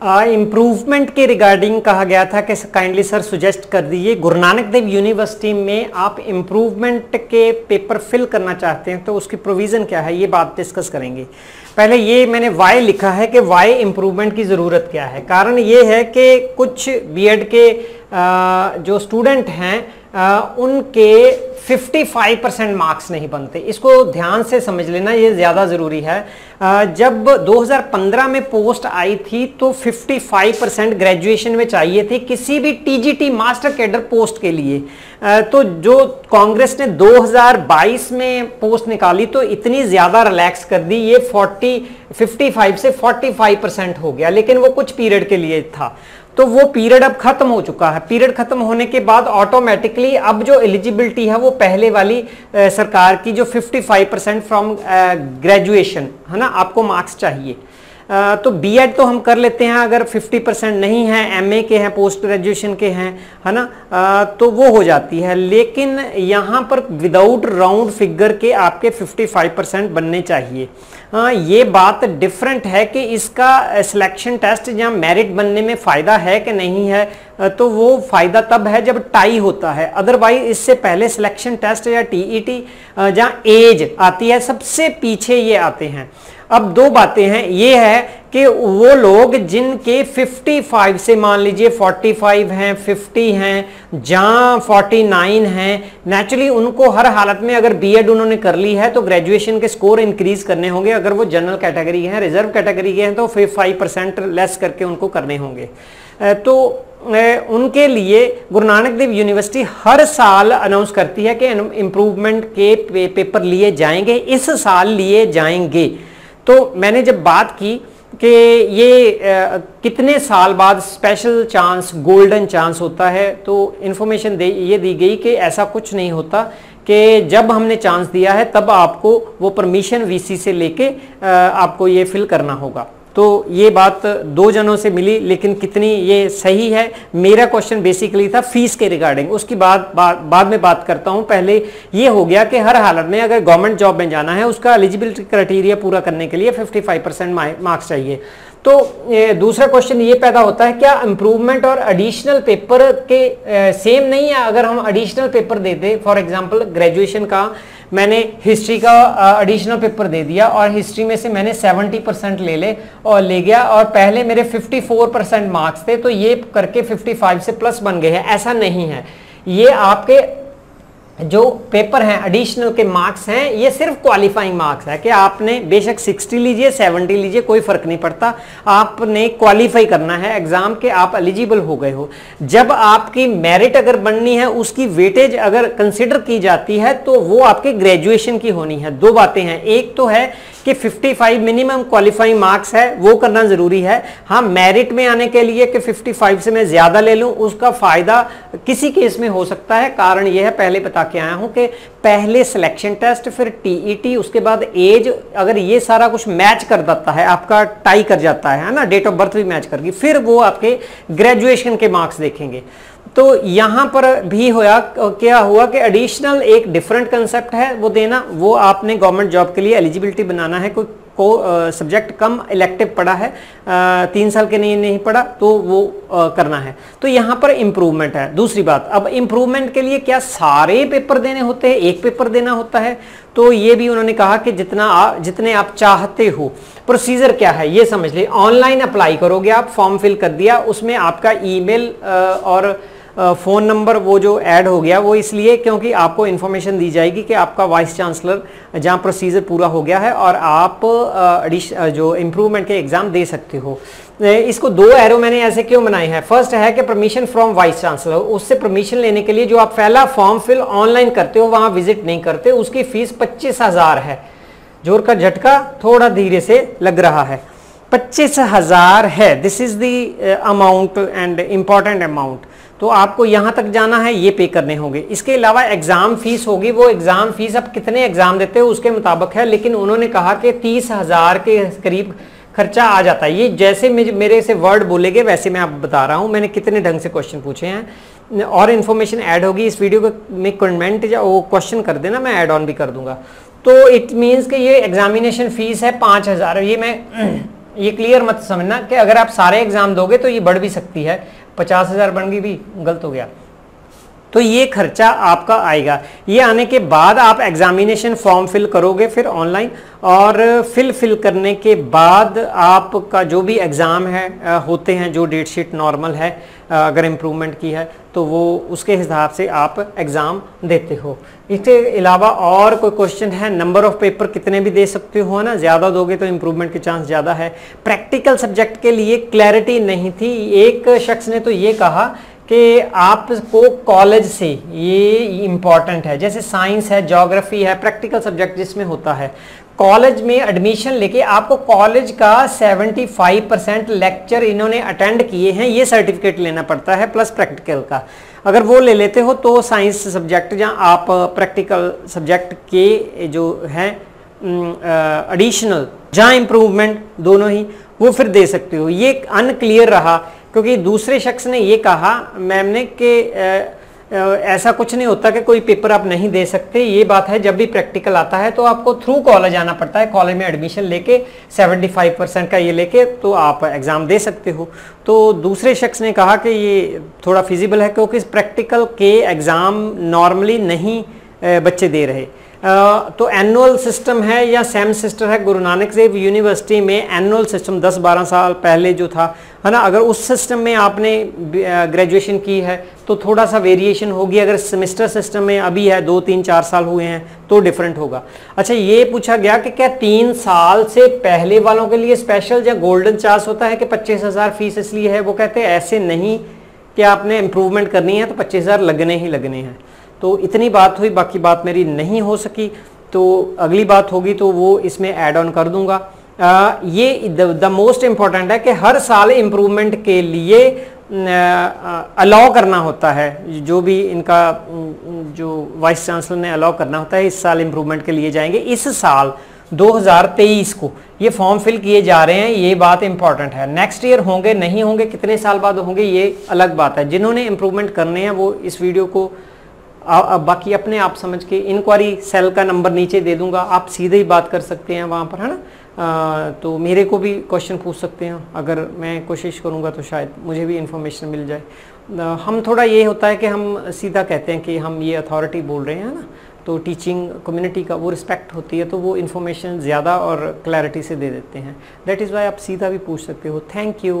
Improvement के regarding कहा गया था कि काइंडली सर सुजेस्ट कर दीजिए। गुरु नानक देव यूनिवर्सिटी में आप इम्प्रूवमेंट के पेपर फिल करना चाहते हैं तो उसकी प्रोविज़न क्या है, ये बात डिस्कस करेंगे। पहले ये मैंने वाई लिखा है कि वाई इम्प्रूवमेंट की ज़रूरत क्या है। कारण ये है कि कुछ बीएड के जो स्टूडेंट हैं उनके 55 परसेंट मार्क्स नहीं बनते। इसको ध्यान से समझ लेना, ये ज़्यादा ज़रूरी है। जब 2015 में पोस्ट आई थी तो 55 परसेंट ग्रेजुएशन में चाहिए थे किसी भी टीजीटी मास्टर कैडर पोस्ट के लिए। तो जो कांग्रेस ने 2022 में पोस्ट निकाली तो इतनी ज़्यादा रिलैक्स कर दी। ये 40 55 से 45 परसेंट हो गया लेकिन वो कुछ पीरियड के लिए था। तो वो पीरियड अब खत्म हो चुका है। पीरियड खत्म होने के बाद ऑटोमेटिकली अब जो एलिजिबिलिटी है वो पहले वाली आ, सरकार की जो 55 परसेंट फ्रॉम ग्रेजुएशन है ना आपको मार्क्स चाहिए। तो बीएड तो हम कर लेते हैं, अगर 50 परसेंट नहीं है एमए के हैं पोस्ट ग्रेजुएशन के हैं, है ना? तो वो हो जाती है। लेकिन यहाँ पर विदाउट राउंड फिगर के आपके 55 परसेंट बनने चाहिए। ये बात डिफरेंट है कि इसका सिलेक्शन टेस्ट जहाँ मेरिट बनने में फ़ायदा है कि नहीं है। तो वो फ़ायदा तब है जब टाई होता है। अदरवाइज़ इससे पहले सिलेक्शन टेस्ट या टीईटी जहाँ एज आती है, सबसे पीछे ये आते हैं। अब दो बातें हैं। ये है कि वो लोग जिनके 55 से मान लीजिए 45 हैं 50 हैं, जहाँ 49 हैं नेचुरली उनको हर हालत में अगर बीएड उन्होंने कर ली है तो ग्रेजुएशन के स्कोर इंक्रीज करने होंगे। अगर वो जनरल कैटेगरी हैं रिज़र्व कैटेगरी के हैं तो फिर फाइव परसेंट लेस करके उनको करने होंगे। तो उनके लिए गुरु नानक देव यूनिवर्सिटी हर साल अनाउंस करती है कि इम्प्रूवमेंट के पेपर लिए जाएँगे, इस साल लिए जाएँगे। तो मैंने जब बात की कि ये आ, कितने साल बाद स्पेशल चांस गोल्डन चांस होता है तो इन्फॉर्मेशन दे ये दी गई कि ऐसा कुछ नहीं होता कि जब हमने चांस दिया है तब आपको वो परमिशन वीसी से लेके आपको ये फिल करना होगा। तो ये बात दो जनों से मिली, लेकिन कितनी ये सही है? मेरा क्वेश्चन बेसिकली था फ़ीस के रिगार्डिंग उसकी बाद बाद बाद में बात करता हूँ। पहले ये हो गया कि हर हालत में अगर गवर्नमेंट जॉब में जाना है, उसका एलिजिबिलिटी क्राइटेरिया पूरा करने के लिए 55 परसेंट मार्क्स चाहिए। तो दूसरा क्वेश्चन ये पैदा होता है, क्या इंप्रूवमेंट और एडिशनल पेपर के सेम नहीं है? अगर हम एडिशनल पेपर दे दें फॉर एग्ज़ाम्पल ग्रेजुएशन का मैंने हिस्ट्री का एडिशनल पेपर दे दिया और हिस्ट्री में से मैंने 70 परसेंट ले ले और ले गया और पहले मेरे 54 परसेंट मार्क्स थे तो ये करके 55 से प्लस बन गए हैं। ऐसा नहीं है। ये आपके जो पेपर हैं एडिशनल के मार्क्स हैं, ये सिर्फ़ क्वालिफाइंग मार्क्स है कि आपने बेशक 60 लीजिए 70 लीजिए, कोई फ़र्क नहीं पड़ता। आपने क्वालिफाई करना है एग्ज़ाम के, आप एलिजिबल हो गए हो। जब आपकी मेरिट अगर बननी है, उसकी वेटेज अगर कंसिडर की जाती है तो वो आपके ग्रेजुएशन की होनी है। दो बातें हैं। एक तो है कि 55 मिनिमम क्वालिफाइंग मार्क्स है, वो करना ज़रूरी है। हाँ मेरिट में आने के लिए कि 55 से मैं ज़्यादा ले लूँ, उसका फ़ायदा किसी केस में हो सकता है। कारण यह है, पहले बता के आया हूँ कि पहले सिलेक्शन टेस्ट फिर टीईटी e उसके बाद एज अगर ये सारा कुछ मैच कर देता है, आपका टाई कर जाता है ना? डेट ऑफ़ बर्थ भी मैच करगी, फिर वो आपके ग्रेजुएशन के मार्क्स देखेंगे। तो यहाँ पर भी होया, क्या हुआ कि एडिशनल एक डिफरेंट कंसेप्ट है वो देना, वो आपने गवर्नमेंट जॉब के लिए एलिजिबिलिटी बनाना है, कोई को सब्जेक्ट कम इलेक्टिव पढ़ा है तीन साल के नहीं नहीं पड़ा तो वो करना है। तो यहाँ पर इम्प्रूवमेंट है। दूसरी बात अब इम्प्रूवमेंट के लिए क्या सारे पेपर देने होते हैं? एक पेपर देना होता है। तो ये भी उन्होंने कहा कि जितना आ, जितने आप चाहते हो प्रोसीजर क्या है? ये समझ लिए ऑनलाइन अप्लाई करोगे आप फॉर्म फिल कर दिया उसमें आपका ईमेल और फ़ोन नंबर वो जो ऐड हो गया, वो इसलिए क्योंकि आपको इन्फॉर्मेशन दी जाएगी कि आपका वाइस चांसलर जहाँ प्रोसीजर पूरा हो गया है और आप जो इम्प्रूवमेंट के एग्ज़ाम दे सकते हो। इसको दो एरो मैंने ऐसे क्यों बनाए हैं? फ़र्स्ट है कि परमिशन फ्रॉम वाइस चांसलर उससे परमिशन लेने के लिए जो आप पहला फॉर्म फिल ऑनलाइन करते हो, वहाँ विज़िट नहीं करते, उसकी फ़ीस पच्चीस हज़ार है। ज़ोर का झटका, थोड़ा धीरे से लग रहा है। पच्चीस हज़ार है। This is the amount and important amount तो आपको यहाँ तक जाना है, ये पे करने होंगे। इसके अलावा एग्ज़ाम फ़ीस होगी, वो एग्ज़ाम फ़ीस अब कितने एग्ज़ाम देते हो उसके मुताबिक है, लेकिन उन्होंने कहा कि तीस हज़ार के करीब खर्चा आ जाता है। ये जैसे मेरे से वर्ड बोलेगे, वैसे मैं आप बता रहा हूँ, मैंने कितने ढंग से क्वेश्चन पूछे हैं। और इन्फॉर्मेशन ऐड होगी, इस वीडियो में कमेंट या वो क्वेश्चन कर देना, मैं ऐड ऑन भी कर दूँगा। तो इट मीन्स कि ये एग्जामिनेशन फ़ीस है पाँच हज़ार। ये मैं, ये क्लियर मत समझना कि अगर आप सारे एग्ज़ाम दोगे तो ये बढ़ भी सकती है। पचास हज़ार बन गई, भी गलत हो गया। तो ये खर्चा आपका आएगा। ये आने के बाद आप एग्जामिनेशन फॉर्म फिल करोगे फिर ऑनलाइन और फिल फिल करने के बाद आपका जो भी एग्ज़ाम है होते हैं, जो डेट शीट नॉर्मल है अगर इम्प्रूवमेंट की है तो वो उसके हिसाब से आप एग्ज़ाम देते हो। इसके अलावा और कोई क्वेश्चन है? नंबर ऑफ़ पेपर कितने भी दे सकते हो ना? ज़्यादा दोगे तो इम्प्रूवमेंट के चांस ज़्यादा है। प्रैक्टिकल सब्जेक्ट के लिए क्लैरिटी नहीं थी। एक शख्स ने तो ये कहा कि आपको कॉलेज से ये इंपॉर्टेंट है। जैसे साइंस है जोग्राफी है प्रैक्टिकल सब्जेक्ट जिसमें होता है। कॉलेज में एडमिशन लेके आपको कॉलेज का 75 परसेंट लेक्चर इन्होंने अटेंड किए हैं, ये सर्टिफिकेट लेना पड़ता है प्लस प्रैक्टिकल का। अगर वो ले लेते हो तो साइंस सब्जेक्ट जहाँ आप प्रैक्टिकल सब्जेक्ट के जो हैं एडिशनल जहाँ इम्प्रूवमेंट दोनों ही, वो फिर दे सकते हो। ये अनक्लियर रहा, क्योंकि दूसरे शख्स ने ये कहा, मैम ने कि ऐसा कुछ नहीं होता कि कोई पेपर आप नहीं दे सकते। ये बात है, जब भी प्रैक्टिकल आता है तो आपको थ्रू कॉलेज आना पड़ता है। कॉलेज में एडमिशन लेके 75 परसेंट का ये लेके तो आप एग्ज़ाम दे सकते हो। तो दूसरे शख्स ने कहा कि ये थोड़ा फिजिबल है, क्योंकि प्रैक्टिकल के एग्ज़ाम नॉर्मली नहीं बच्चे दे रहे। तो एनुअल सिस्टम है या सेम सिस्टर है? गुरु नानक देव यूनिवर्सिटी में एनुअल सिस्टम 10-12 साल पहले जो था, है ना? अगर उस सिस्टम में आपने ग्रेजुएशन की है तो थोड़ा सा वेरिएशन होगी। अगर सेमेस्टर सिस्टम में अभी है दो तीन चार साल हुए हैं तो डिफरेंट होगा। अच्छा ये पूछा गया कि क्या तीन साल से पहले वालों के लिए स्पेशल या गोल्डन चार्ज होता है कि पच्चीस हज़ार फ़ीस इसलिए है? वो कहते हैं, ऐसे नहीं कि आपने इम्प्रूवमेंट करनी है तो पच्चीस हज़ार लगने ही लगने हैं। तो इतनी बात हुई बाकी बात मेरी नहीं हो सकी। तो अगली बात होगी तो वो इसमें ऐड ऑन कर दूँगा। आ, ये द मोस्ट इंपॉर्टेंट है कि हर साल इम्प्रूवमेंट के लिए अलाउ करना होता है। जो भी इनका जो वाइस चांसलर ने अलाउ करना होता है इस साल इम्प्रूवमेंट के लिए जाएँगे। इस साल 2023 को ये फॉर्म फिल किए जा रहे हैं ये बात इंपॉर्टेंट है। नेक्स्ट ईयर होंगे नहीं होंगे कितने साल बाद होंगे ये अलग बात है। जिन्होंने इम्प्रूवमेंट करने हैं वो इस वीडियो को बाकी अपने आप समझ के इंक्वायरी सेल का नंबर नीचे दे दूँगा। आप सीधे ही बात कर सकते हैं वहाँ पर, है ना? तो मेरे को भी क्वेश्चन पूछ सकते हैं। अगर मैं कोशिश करूँगा तो शायद मुझे भी इन्फॉर्मेशन मिल जाए। हम थोड़ा ये होता है कि हम सीधा कहते हैं कि हम ये अथॉरिटी बोल रहे हैं ना? तो टीचिंग कम्युनिटी का वो रिस्पेक्ट होती है तो वो इन्फॉर्मेशन ज़्यादा और क्लैरिटी से दे देते हैं। दैट इज़ वाई आप सीधा भी पूछ सकते हो। Thank you